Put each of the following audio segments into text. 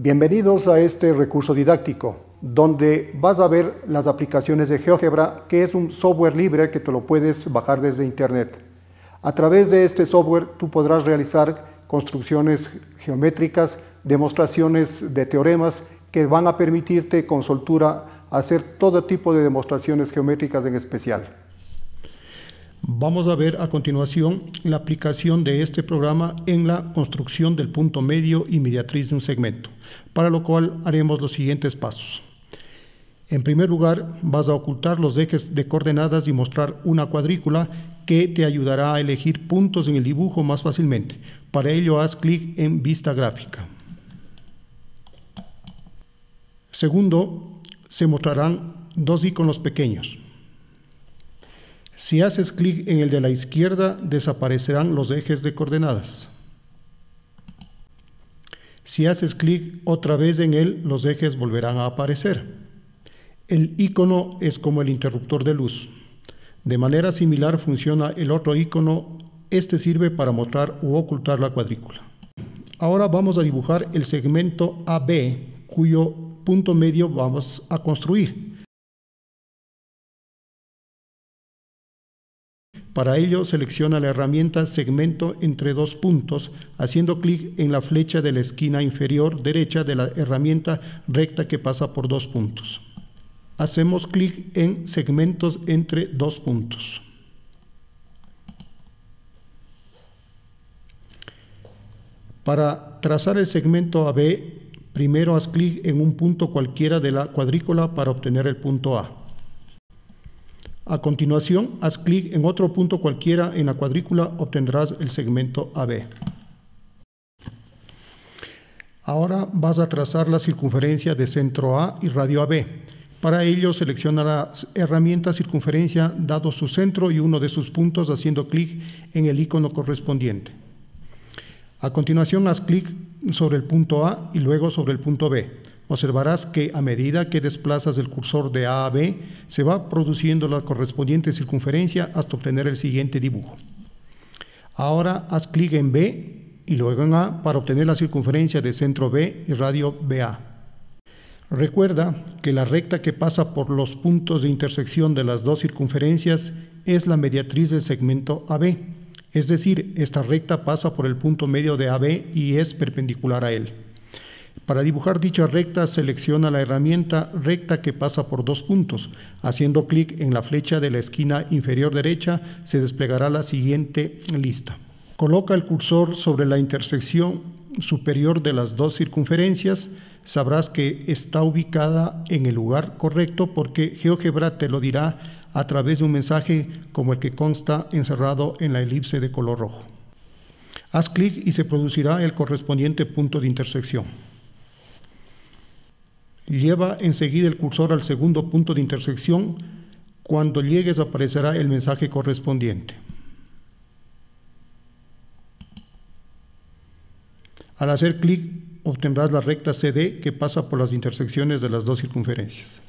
Bienvenidos a este recurso didáctico, donde vas a ver las aplicaciones de GeoGebra, que es un software libre que te lo puedes bajar desde internet. A través de este software tú podrás realizar construcciones geométricas, demostraciones de teoremas que van a permitirte con soltura hacer todo tipo de demostraciones geométricas en especial. Vamos a ver a continuación la aplicación de este programa en la construcción del punto medio y mediatriz de un segmento, para lo cual haremos los siguientes pasos. En primer lugar, vas a ocultar los ejes de coordenadas y mostrar una cuadrícula que te ayudará a elegir puntos en el dibujo más fácilmente. Para ello, haz clic en Vista Gráfica. Segundo, se mostrarán dos iconos pequeños. Si haces clic en el de la izquierda, desaparecerán los ejes de coordenadas. Si haces clic otra vez en él, los ejes volverán a aparecer. El icono es como el interruptor de luz. De manera similar funciona el otro icono. Este sirve para mostrar u ocultar la cuadrícula. Ahora vamos a dibujar el segmento AB, cuyo punto medio vamos a construir. Para ello, selecciona la herramienta Segmento entre dos puntos, haciendo clic en la flecha de la esquina inferior derecha de la herramienta recta que pasa por dos puntos. Hacemos clic en Segmentos entre dos puntos. Para trazar el segmento AB, primero haz clic en un punto cualquiera de la cuadrícula para obtener el punto A. A continuación, haz clic en otro punto cualquiera en la cuadrícula, obtendrás el segmento AB. Ahora vas a trazar la circunferencia de centro A y radio AB. Para ello, selecciona la herramienta circunferencia dado su centro y uno de sus puntos haciendo clic en el icono correspondiente. A continuación, haz clic sobre el punto A y luego sobre el punto B. Observarás que a medida que desplazas el cursor de A a B, se va produciendo la correspondiente circunferencia hasta obtener el siguiente dibujo. Ahora haz clic en B y luego en A para obtener la circunferencia de centro B y radio BA. Recuerda que la recta que pasa por los puntos de intersección de las dos circunferencias es la mediatriz del segmento AB, es decir, esta recta pasa por el punto medio de AB y es perpendicular a él. Para dibujar dicha recta, selecciona la herramienta recta que pasa por dos puntos. Haciendo clic en la flecha de la esquina inferior derecha, se desplegará la siguiente lista. Coloca el cursor sobre la intersección superior de las dos circunferencias. Sabrás que está ubicada en el lugar correcto porque GeoGebra te lo dirá a través de un mensaje como el que consta encerrado en la elipse de color rojo. Haz clic y se producirá el correspondiente punto de intersección. Lleva enseguida el cursor al segundo punto de intersección. Cuando llegues aparecerá el mensaje correspondiente. Al hacer clic obtendrás la recta CD que pasa por las intersecciones de las dos circunferencias.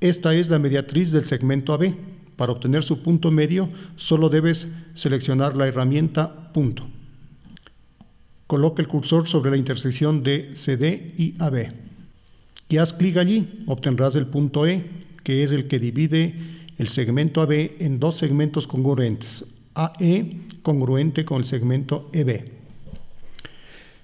Esta es la mediatriz del segmento AB. Para obtener su punto medio solo debes seleccionar la herramienta punto. Coloca el cursor sobre la intersección de CD y AB y haz clic allí, obtendrás el punto E, que es el que divide el segmento AB en dos segmentos congruentes, AE congruente con el segmento EB.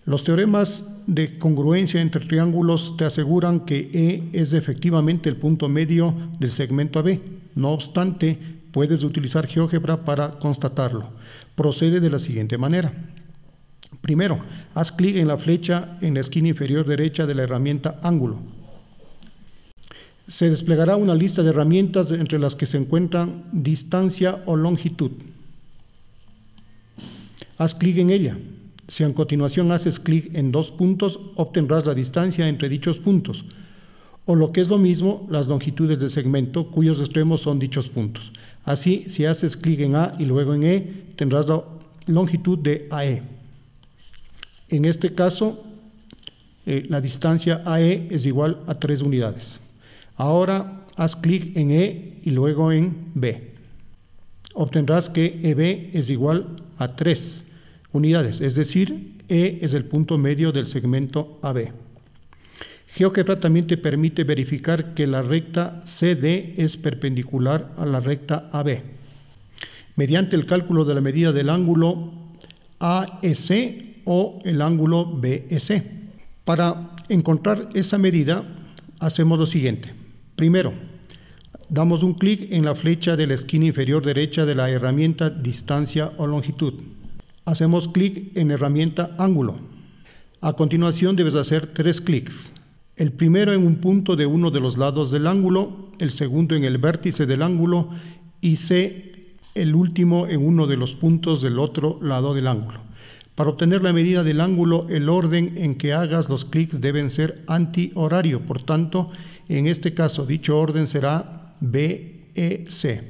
Los teoremas de congruencia entre triángulos te aseguran que E es efectivamente el punto medio del segmento AB. No obstante, puedes utilizar GeoGebra para constatarlo. Procede de la siguiente manera. Primero, haz clic en la flecha en la esquina inferior derecha de la herramienta ángulo. Se desplegará una lista de herramientas entre las que se encuentran distancia o longitud. Haz clic en ella. Si a continuación haces clic en dos puntos, obtendrás la distancia entre dichos puntos, o lo que es lo mismo, las longitudes del segmento cuyos extremos son dichos puntos. Así, si haces clic en A y luego en E, tendrás la longitud de AE. En este caso, eh, la distancia AE es igual a 3 unidades. Ahora haz clic en E y luego en B. Obtendrás que EB es igual a 3 unidades, es decir, E es el punto medio del segmento AB. GeoGebra también te permite verificar que la recta CD es perpendicular a la recta AB. Mediante el cálculo de la medida del ángulo AEC o el ángulo BEC. Para encontrar esa medida, hacemos lo siguiente. Primero, damos un clic en la flecha de la esquina inferior derecha de la herramienta distancia o longitud. Hacemos clic en herramienta ángulo. A continuación debes hacer tres clics el primero en un punto de uno de los lados del ángulo, el segundo en el vértice del ángulo y C el último en uno de los puntos del otro lado del ángulo. Para obtener la medida del ángulo, el orden en que hagas los clics deben ser antihorario, por tanto, en este caso dicho orden será BEC.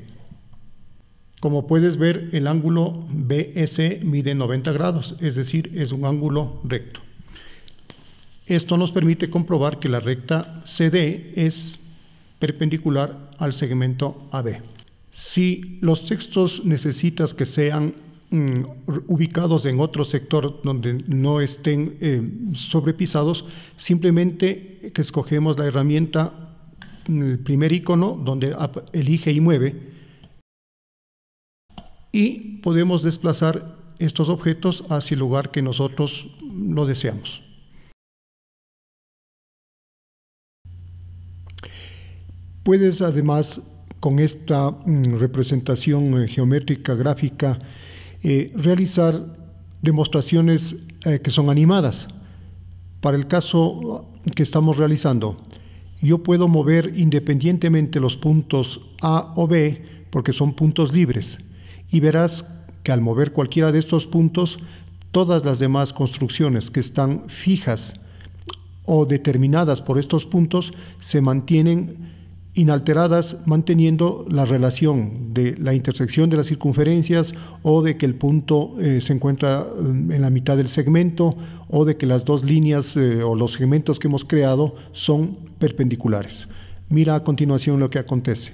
Como puedes ver, el ángulo BEC mide 90 grados, es decir, es un ángulo recto. Esto nos permite comprobar que la recta CD es perpendicular al segmento AB. Si los textos necesitas que sean mm, ubicados en otro sector donde no estén eh, sobrepisados, simplemente que escogemos la herramienta, mm, el primer icono donde elige y mueve, y podemos desplazar estos objetos hacia el lugar que nosotros lo deseamos. Puedes además con esta mm, representación eh, geométrica gráfica eh, realizar demostraciones eh, que son animadas. Para el caso que estamos realizando, yo puedo mover independientemente los puntos A o B porque son puntos libres y verás que al mover cualquiera de estos puntos, todas las demás construcciones que están fijas o determinadas por estos puntos se mantienen inalteradas manteniendo la relación de la intersección de las circunferencias o de que el punto eh, se encuentra mm, en la mitad del segmento o de que las dos líneas eh, o los segmentos que hemos creado son perpendiculares. Mira a continuación lo que acontece.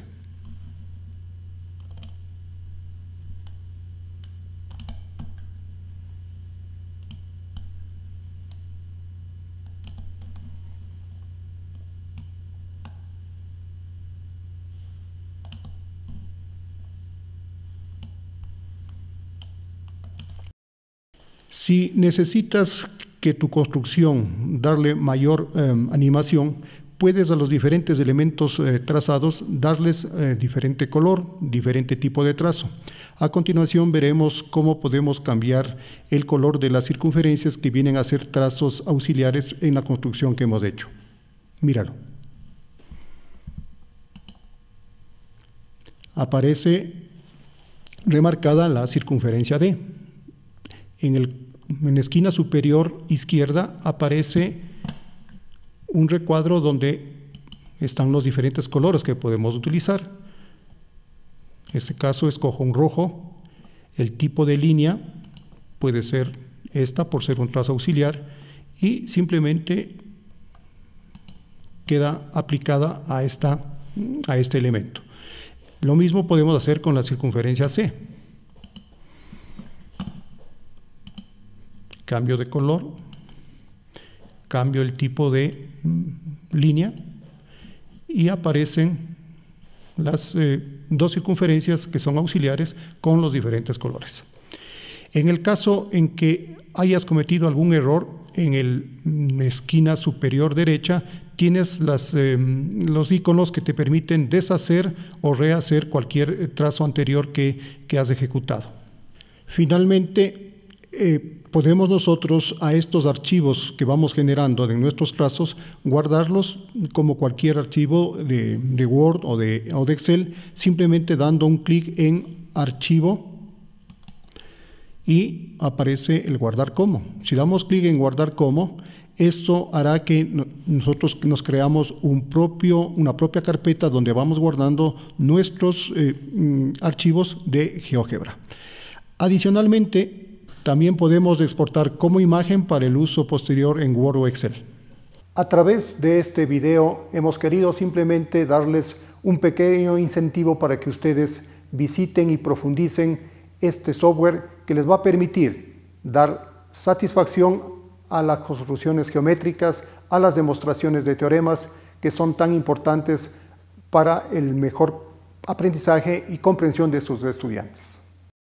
Si necesitas que tu construcción darle mayor em, animación, puedes a los diferentes elementos eh, trazados darles eh, diferente color, diferente tipo de trazo. A continuación veremos cómo podemos cambiar el color de las circunferencias que vienen a ser trazos auxiliares en la construcción que hemos hecho. Míralo. Aparece remarcada la circunferencia D. En en la esquina superior izquierda aparece un recuadro donde están los diferentes colores que podemos utilizar. En este caso escojo un rojo, el tipo de línea puede ser esta por ser un trazo auxiliar y simplemente queda aplicada a, esta, a este elemento. Lo mismo podemos hacer con la circunferencia C. cambio de color, cambio el tipo de mm, línea y aparecen las eh, dos circunferencias que son auxiliares con los diferentes colores. En el caso en que hayas cometido algún error en la mm, esquina superior derecha, tienes eh, los iconos que te permiten deshacer o rehacer cualquier eh, trazo anterior que, que has ejecutado. Finalmente, podemos nosotros a estos archivos que vamos generando en nuestros trazos guardarlos como cualquier archivo de, Word o de, o de, Excel, simplemente dando un clic en archivo y aparece el guardar como. Si damos clic en guardar como, esto hará que nosotros nos creamos un propio, una propia carpeta donde vamos guardando nuestros eh, mm, archivos de GeoGebra. Adicionalmente, también podemos exportar como imagen para el uso posterior en Word o Excel. A través de este video hemos querido simplemente darles un pequeño incentivo para que ustedes visiten y profundicen este software que les va a permitir dar satisfacción a las construcciones geométricas, a las demostraciones de teoremas que son tan importantes para el mejor aprendizaje y comprensión de sus estudiantes.